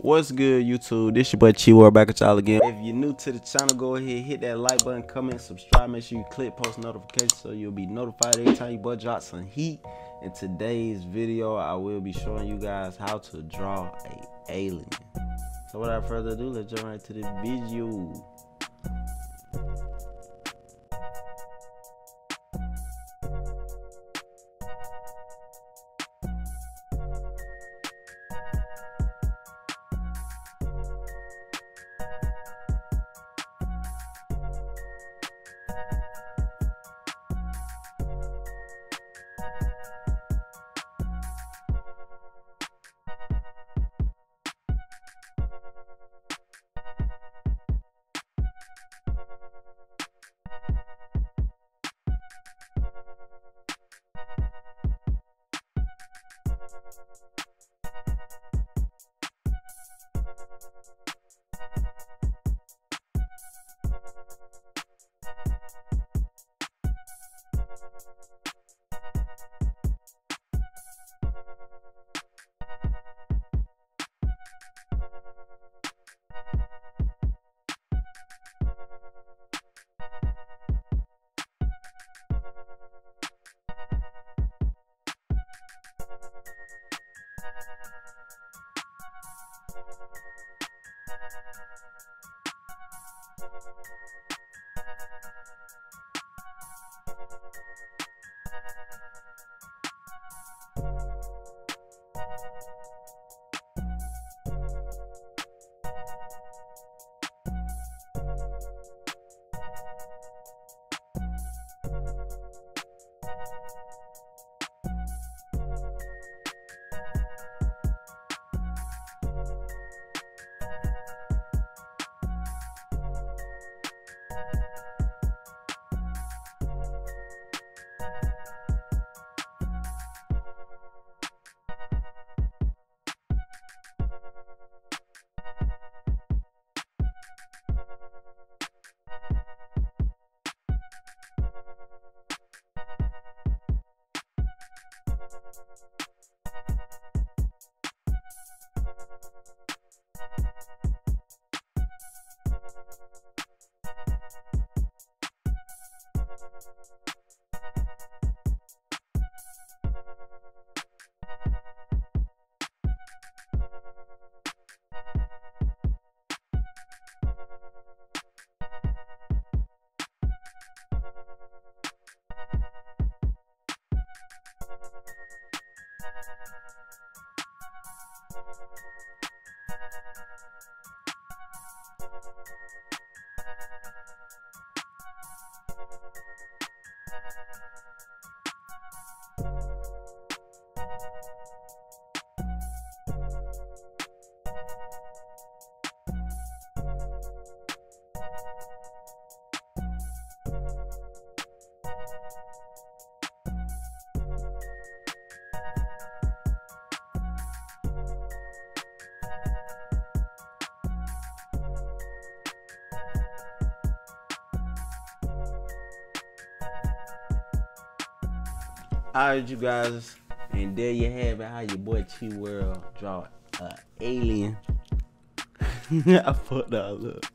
What's good, YouTube? This your boy Chi World back at y'all again. If you're new to the channel, go ahead, hit that like button, comment, subscribe. Make sure you click post notifications so you'll be notified every time you boy drop some heat. In today's video, I will be showing you guys how to draw a alien. So without further ado, let's jump right to the video. Alright, you guys, and there you have it. How your boy Chi World draw a alien. I fucked up. Look,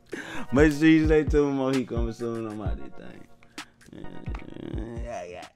make sure you stay tuned. More he coming soon. I'm out this thing. Yeah, yeah.